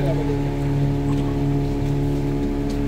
Gracias.